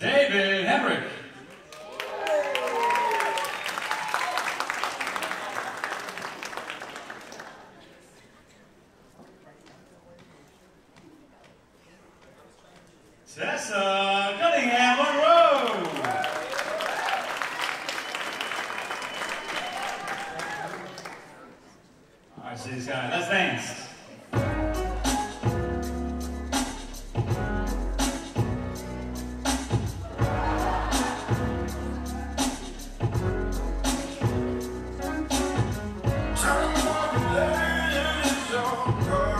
David Hemrick. Tessa Cunningham Monroe. All right, see this guy. Let's dance.